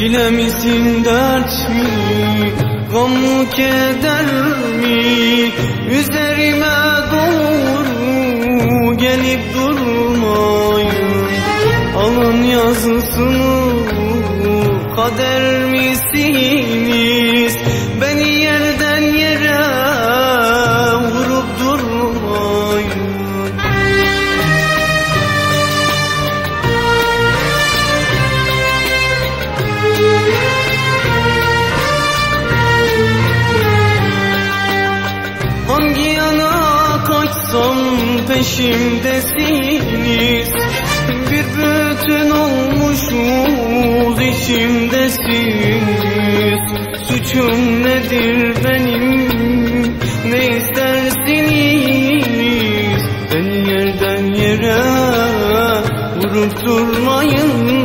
Yine misin dert mi? Gam mı keder mi? Üzerime doğru Gelip durmayın. Alın yazısını Kader misiniz Hangi yana kaçsam peşimdesiniz Bir bütün olmuşuz içimdesiniz. Suçum nedir benim? Ne istersiniz? Beni yerden yere vurup durmayın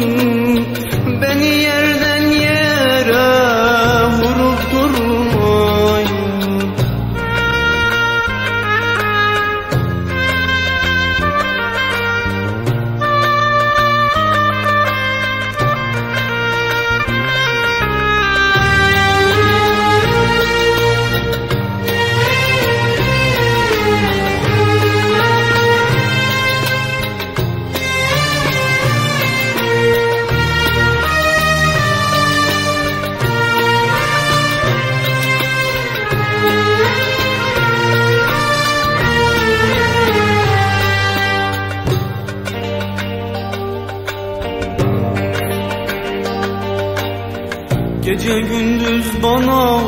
Gece gündüz bana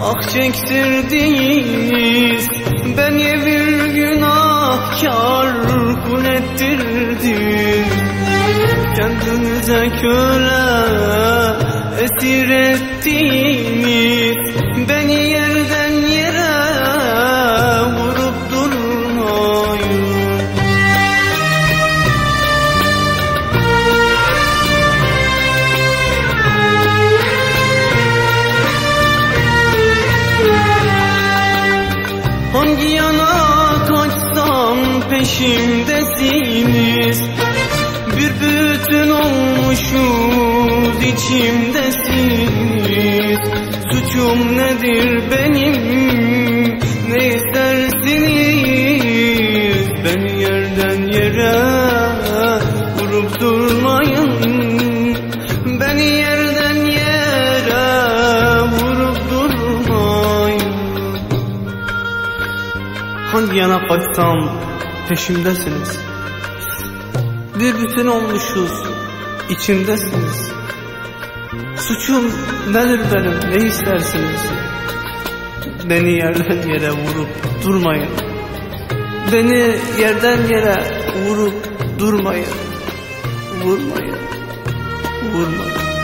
ah çektirdiniz. Beni bir günahkar kul ettirdiniz Kendinize köle esir ettiniz Beni yana kaçsam peşimdesiniz Bir bütün olmuşuz içimdesiniz. Suçum nedir benim yana kaçsam peşimdesiniz. Bir bütün olmuşuz içimdesiniz. Suçum nedir benim ne istersiniz? Beni yerden yere vurup durmayın. Beni yerden yere vurup durmayın. Vurmayın Vurmayın